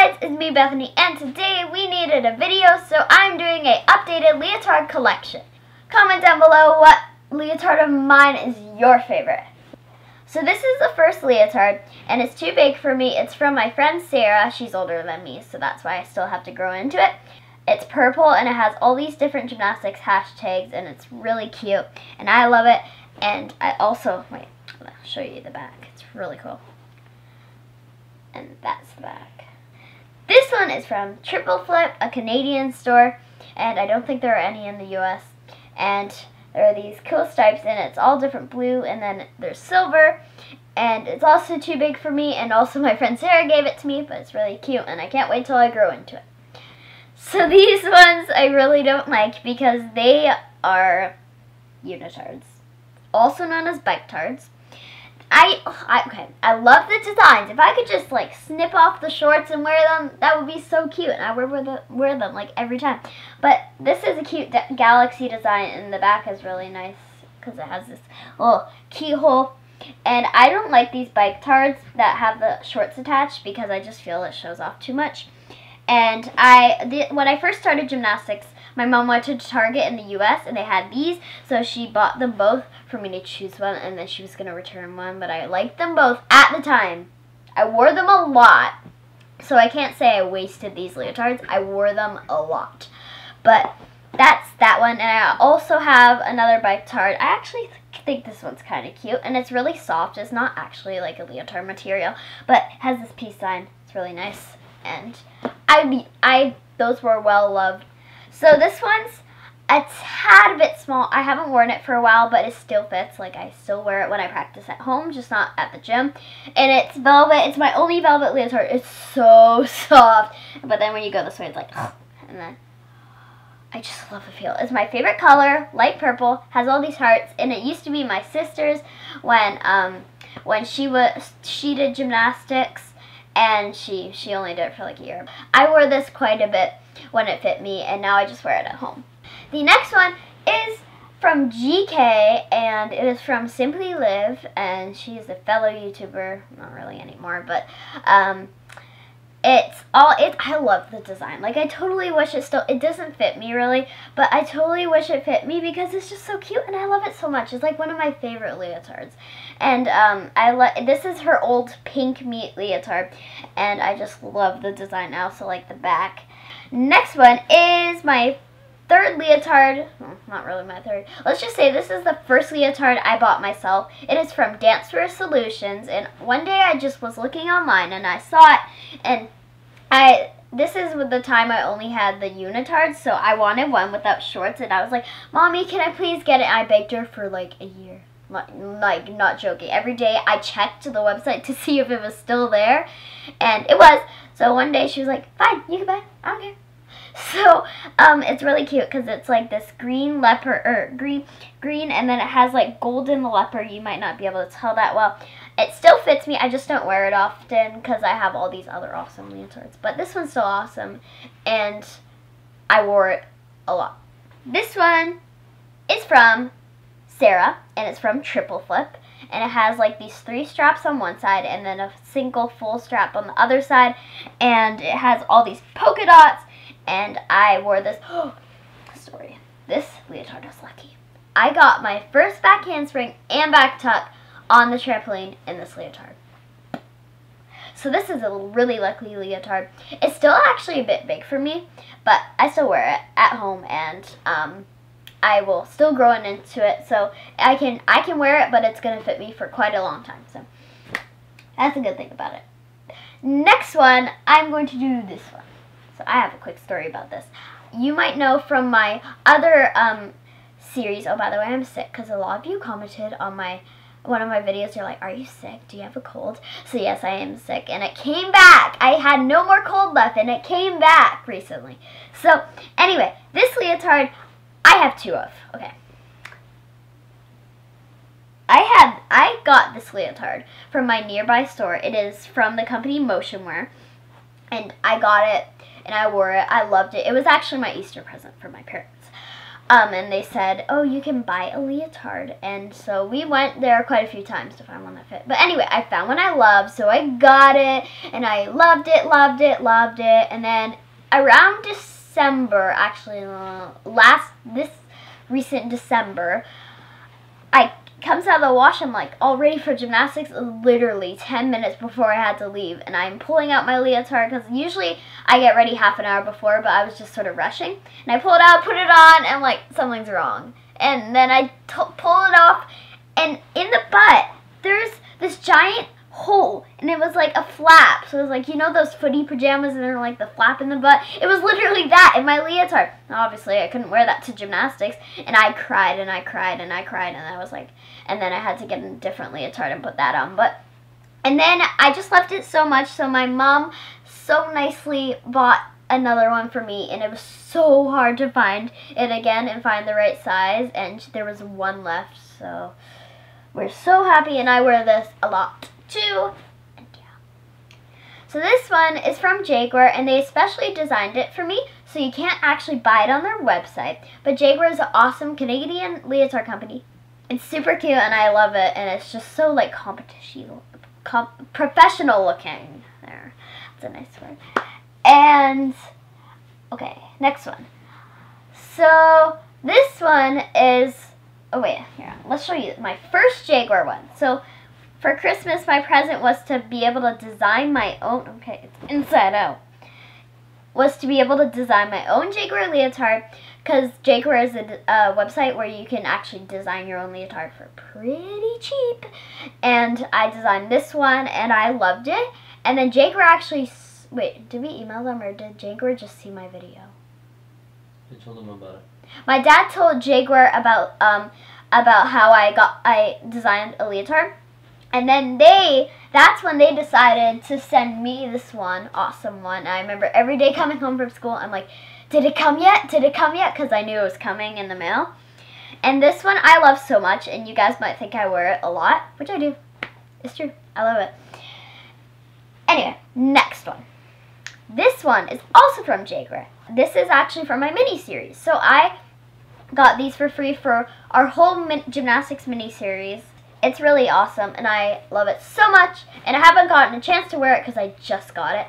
guys, it's me Bethany and today we needed a video so I'm doing a updated leotard collection. Comment down below what leotard of mine is your favorite. So this is the first leotard and it's too big for me. It's from my friend Sarah. She's older than me so that's why I still have to grow into it. It's purple and it has all these different gymnastics hashtags and it's really cute and I love it. And I also, wait, I'll show you the back. It's really cool and that's the back. One is from Triple Flip, a Canadian store, and I don't think there are any in the US. And there are these cool stripes, and it's all different blue, and then there's silver, and it's also too big for me, and also my friend Sarah gave it to me, but it's really cute, and I can't wait till I grow into it. So these ones I really don't like because they are unitards, also known as bike tards. I, I, okay, I love the designs. If I could just like snip off the shorts and wear them, that would be so cute. And I wear, wear, the, wear them like every time. But this is a cute galaxy design and the back is really nice because it has this little keyhole. And I don't like these bike tards that have the shorts attached because I just feel it shows off too much. And I, the, when I first started gymnastics, my mom went to Target in the U.S. and they had these, so she bought them both for me to choose one, and then she was going to return one, but I liked them both at the time. I wore them a lot, so I can't say I wasted these leotards. I wore them a lot. But that's that one, and I also have another bike tard. I actually th think this one's kind of cute, and it's really soft. It's not actually like a leotard material, but has this peace sign. It's really nice, and I, I, those were well loved so this one's a tad bit small. I haven't worn it for a while, but it still fits. Like, I still wear it when I practice at home, just not at the gym. And it's velvet. It's my only velvet leotard. It's so soft. But then when you go this way, it's like, and then I just love the feel. It's my favorite color, light purple, has all these hearts, and it used to be my sister's when um when she was she did gymnastics and she she only did it for like a year. I wore this quite a bit when it fit me, and now I just wear it at home. The next one is from GK, and it is from Simply Live, and she is a fellow YouTuber, not really anymore, but um, it's all it I love the design. Like I totally wish it still it doesn't fit me really, but I totally wish it fit me because it's just so cute and I love it so much. It's like one of my favorite leotards. And um I let this is her old pink meat leotard and I just love the design. I also like the back. Next one is my third leotard, well, not really my third, let's just say this is the first leotard I bought myself. It is from Dancewear Solutions, and one day I just was looking online and I saw it, and I, this is with the time I only had the unitard, so I wanted one without shorts, and I was like, Mommy, can I please get it? I begged her for like a year. Like, not joking. Every day I checked the website to see if it was still there, and it was. So one day she was like, fine, you can buy. I don't care. So, um, it's really cute because it's like this green leopard, or green, green, and then it has like golden leopard. You might not be able to tell that well. It still fits me. I just don't wear it often because I have all these other awesome leotards. But this one's still awesome, and I wore it a lot. This one is from Sarah, and it's from Triple Flip and it has like these three straps on one side and then a single full strap on the other side and it has all these polka dots and I wore this oh, story this leotard was lucky I got my first back handspring and back tuck on the trampoline in this leotard so this is a really lucky leotard. It's still actually a bit big for me, but I still wear it at home and um, I will still grow into it. So I can I can wear it, but it's going to fit me for quite a long time. So that's a good thing about it. Next one, I'm going to do this one. So I have a quick story about this. You might know from my other um, series. Oh, by the way, I'm sick because a lot of you commented on my one of my videos. You're like, are you sick? Do you have a cold? So yes, I am sick. And it came back. I had no more cold left and it came back recently. So anyway, this leotard I have two of. Okay. I had I got this leotard from my nearby store. It is from the company Motionwear. And I got it and I wore it. I loved it. It was actually my Easter present for my parents. Um, and they said, oh, you can buy a leotard. And so we went there quite a few times to find one that fit. But anyway, I found one I loved, so I got it. And I loved it, loved it, loved it. And then around December, actually, uh, last, this recent December, I comes out of the wash, I'm like all ready for gymnastics literally 10 minutes before I had to leave. And I'm pulling out my leotard because usually I get ready half an hour before, but I was just sort of rushing. And I pull it out, put it on, and like something's wrong. And then I pull it off, and in the butt, there's this giant hole and it was like a flap. So it was like you know those footy pajamas and they're like the flap in the butt? It was literally that in my leotard. Obviously i couldn't wear that to gymnastics and i cried and i cried and i cried and i was like and then i had to get a different leotard and put that on. But and then i just loved it so much so my mom so nicely bought another one for me and it was so hard to find it again and find the right size and there was one left. So we're so happy and i wear this a lot two, and yeah. So this one is from Jagwear, and they especially designed it for me, so you can't actually buy it on their website. But Jagwear is an awesome Canadian leotard company. It's super cute, and I love it, and it's just so, like, competition, comp professional looking. There, that's a nice word. And, okay, next one. So, this one is, oh wait, here, let's show you my first Jagwear one. So, for Christmas, my present was to be able to design my own, okay, it's inside out, was to be able to design my own Jagwear leotard because Jagwear is a, website where you can actually design your own leotard for pretty cheap. And I designed this one and I loved it. And then Jagwear actually, wait, did we email them or did Jagwear just see my video? I told them about it. My dad told Jagwear about um about how I got I designed a leotard and then they, that's when they decided to send me this one, awesome one. I remember every day coming home from school, I'm like, did it come yet? Did it come yet? Because I knew it was coming in the mail. And this one I love so much, and you guys might think I wear it a lot, which I do. It's true. I love it. Anyway, next one. This one is also from Jagwear. This is actually from my mini series. So I got these for free for our whole min gymnastics mini series it's really awesome, and I love it so much. And I haven't gotten a chance to wear it because I just got it.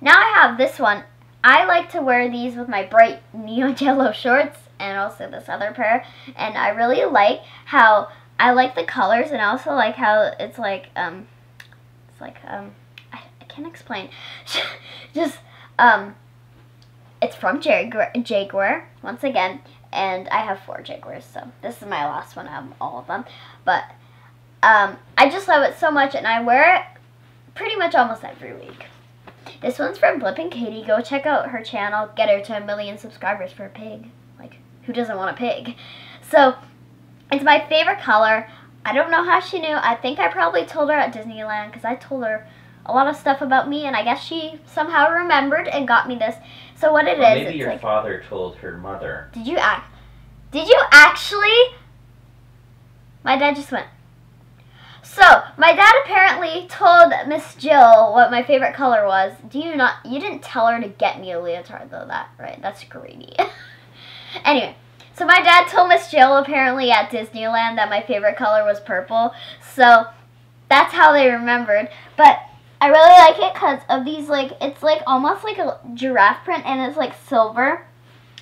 Now I have this one. I like to wear these with my bright neon yellow shorts and also this other pair. And I really like how I like the colors and I also like how it's like, um, it's like, um, I, I can't explain. Just, um, it's from Jagwear, Jagwear, once again, and I have four Jagwears, so this is my last one of all of them. But um, I just love it so much, and I wear it pretty much almost every week. This one's from Blip and Katie. Go check out her channel. Get her to a million subscribers for a pig. Like, who doesn't want a pig? So, it's my favorite color. I don't know how she knew. I think I probably told her at Disneyland because I told her a lot of stuff about me, and I guess she somehow remembered and got me this. So what it well, is, maybe your like, father told her mother. Did you act? Did you actually? My dad just went. So, my dad apparently told Miss Jill what my favorite color was. Do you not, you didn't tell her to get me a leotard though, that, right? That's greedy. anyway, so my dad told Miss Jill apparently at Disneyland that my favorite color was purple. So, that's how they remembered. But, I really like it because of these, like, it's like almost like a giraffe print and it's like silver.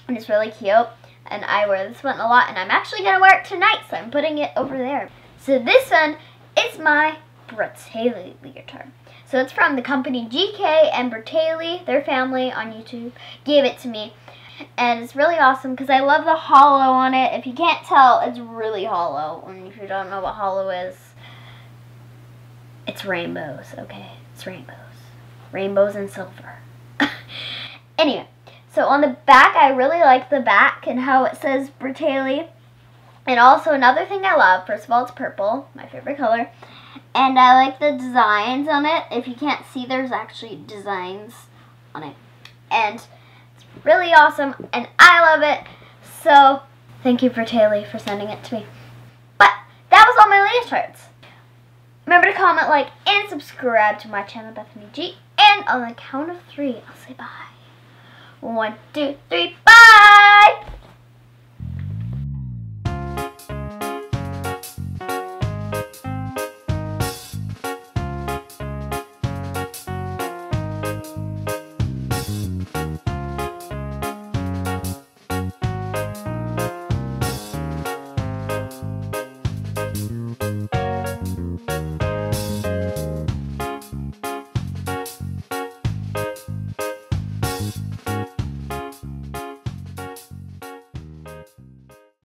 And it's really cute. And I wear this one a lot and I'm actually going to wear it tonight, so I'm putting it over there. So this one is my Bratayley leotard. So it's from the company GK and Bratayley, their family on YouTube, gave it to me. And it's really awesome because I love the holo on it. If you can't tell, it's really holo. And if you don't know what holo is, it's rainbows, okay? It's rainbows. Rainbows and silver. anyway, so on the back, I really like the back and how it says Bratayley. And also another thing I love, first of all, it's purple, my favorite color. And I like the designs on it. If you can't see, there's actually designs on it. And it's really awesome, and I love it. So, thank you for Taylor for sending it to me. But, that was all my leotards. Remember to comment, like, and subscribe to my channel, Bethany G. And on the count of three, I'll say bye. One, two, three, bye!